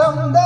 não